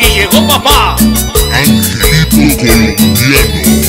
Y llegó papá. Angelito colombiano.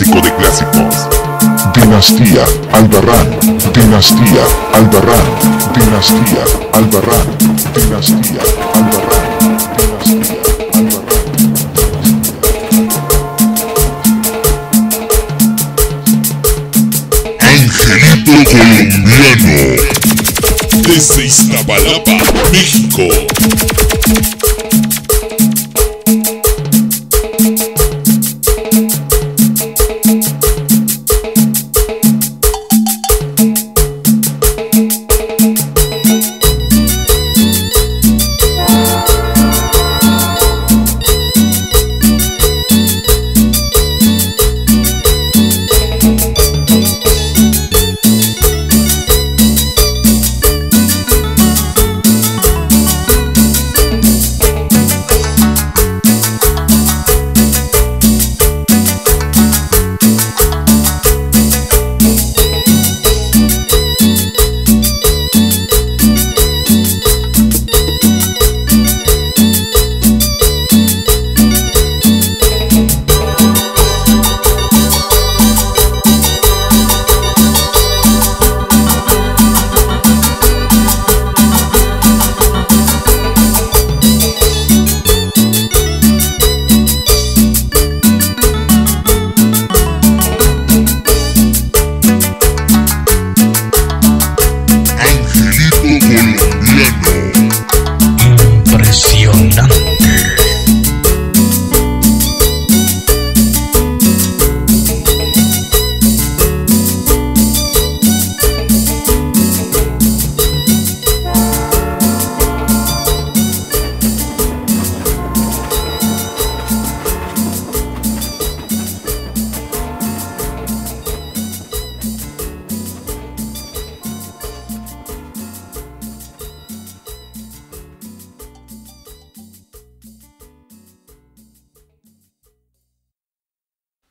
Clásico de clásicos. Dinastía Albarrán, Dinastía Albarrán, Dinastía Albarrán, Dinastía Albarrán, Dinastía Albarrán. Angelito colombiano. Desde Iztapalapa, México.